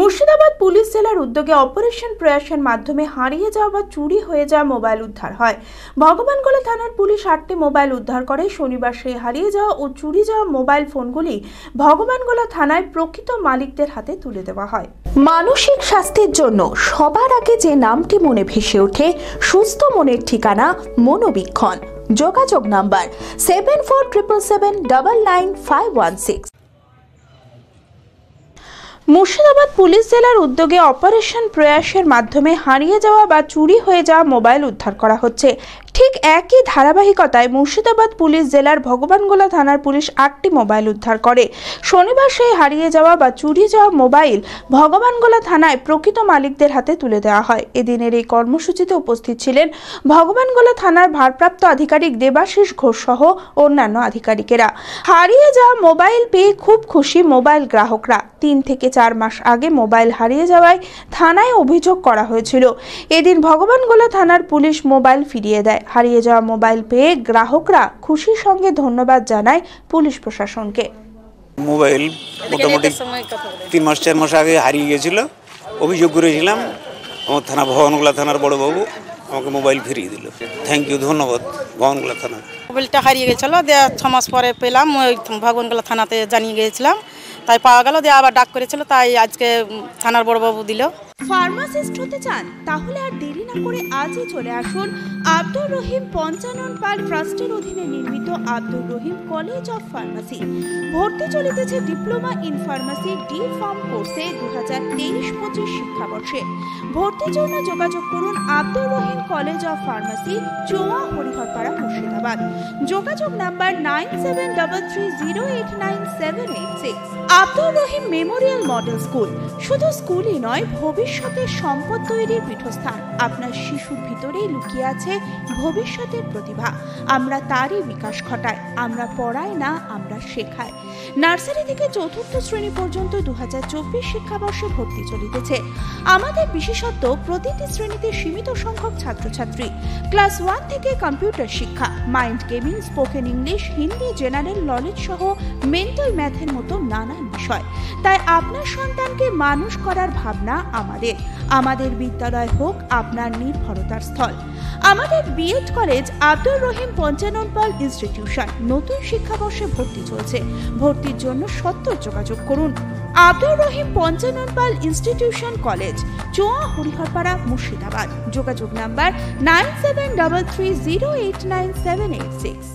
Murshidabad police জেলার উদ্যোগে operation প্রয়াসের মাধ্যমে হারিয়ে যাওয়া বা চুরি হয়ে যাওয়া মোবাইল উদ্ধার হয়। ভগবানগোলা থানার পুলিশ আটটি মোবাইল উদ্ধার করে। শনিবার সেই হারিয়ে যাওয়া ও চুরি যাওয়া মোবাইল ফোনগুলি ভগবানগোলা থানায় প্রকৃত মালিকদের হাতে তুলে দেওয়া হয়। মানসিক স্বাস্থ্যের জন্য সবার আগে যে নামটি মনে ভেসে ওঠে, সুস্থ মনের ঠিকানা মনোবীক্ষণ। যোগাযোগ number seven four triple seven double nine five one six Murshidabad police জেলার উদ্যোগে অপারেশন প্রয়াসের মাধ্যমে হারিয়ে যাওয়া বা চুরি হয়ে যাওয়া মোবাইল উদ্ধার করা হচ্ছে। ঠিক একই ধারাবাহিকতায় মুর্শিদাবাদ পুলিশ জেলার ভগবানগোলা থানার পুলিশ আটটি মোবাইল উদ্ধার করে। শনিবার সেই হারিয়ে যাওয়া বা চুরি যাওয়া মোবাইল ভগবানগোলা থানায় প্রকৃত মালিকদের হাতে তুলে দেওয়া হয়। এদিনের এই কর্মসূচিতে উপস্থিত ছিলেন ভগবানগোলা থানার ভারপ্রাপ্ত আধিকারিক দেবাশিস ঘোষ সহ অন্যান্য আধিকারিকেরা। হারিয়ে যাওয়া মোবাইল পেয়ে খুব খুশি মোবাইল গ্রাহকরা। তিন থেকে চার মাস আগে মোবাইল হারিয়ে যাওয়ায় থানায় অভিযোগ করা হয়েছিল। এদিন ভগবানগোলা থানার পুলিশ মোবাইল ফিরিয়ে দেয়। হারিয়ে যাওয়া মোবাইল পেয়ে গ্রাহকরা খুশির সঙ্গে ধন্যবাদ জানায় পুলিশ প্রশাসনকে। মোবাইল মোটামুটি তিন মাস চার মাস আগে হারিয়ে গেছিল। অভিযোগ করেছিলাম আমার থানা ভবনগোলা থানার বড়বাবু আমাকে মোবাইল ফিরিয়ে দিল। থ্যাংক ইউ ধন্যবাদ ভবনগোলা থানা। মোবাইলটা হারিয়ে গেছিল দিয়ে ছ মাস পরে পেলাম ওই ভগবানগোলা থানাতে জানিয়ে গিয়েছিলাম। তাই পাওয়া গেল দিয়ে আবার ডাক করেছিল তাই আজকে থানার বড়বাবু দিল। ফার্মাসিস্ট হতে চান, তাহলে আর দেরি না করে আজই চলে আসুন আব্দুর রহিম পঞ্চানন পাল ট্রাস্টের অধীনে নির্মিত Abdur Rahim college of pharmacy. ভর্তি চলিতেছে diploma in pharmacy D pharm কোর্সে দু হাজার তেইশ পঁচিশ শিক্ষাবর্ষে। ভর্তির জন্য যোগাযোগ করুন Abdur Rahim college of pharmacy, Choa Hariharpara, Murshidabad. যোগাযোগ number nine seven double three zero eight nine seven eight six. Abdur Rahim memorial model school. শুধু স্কুলই নয় ভবিষ্যতের সম্পদ তৈরির পীঠস্থান। আপনার শিশুর ভিতরেই লুকিয়ে আছে ভবিষ্যতের প্রতিভা। আমরা তারই বিকাশ ঘটাই, আমরা পড়াই না, আমরা শেখাই। নার্সারি থেকে চতুর্থ শ্রেণি পর্যন্ত দু শিক্ষাবর্ষে ভর্তি চলিতেছে। আমাদের বিশেষত্ব, প্রতিটি শ্রেণীতে সীমিত সংখ্যক ছাত্রছাত্রী। ক্লাস ওয়ান থেকে কম্পিউটার শিক্ষা, mind gaming, spoken English, Hindi, general knowledge সহ মেন্টাল ম্যাথের মতো নানান বিষয়। তাই আপনার সন্তানকে মানুষ করার ভাবনা আমাদের। আমাদের বিদ্যালয় হোক, আপনার নির্ভরতার স্থল। আমাদের BEd college Abdur Rahim Panchanan Pal institution নতুন শিক্ষাবর্ষে ভর্তি চলছে। ভর্তির জন্য সত্তর যোগাযোগ করুন। Abdur Rahim Panchanan Pal institution college Choa Hariharpara, Murshidabad. যোগাযোগ number nine seven double three zero eight nine seven eight six.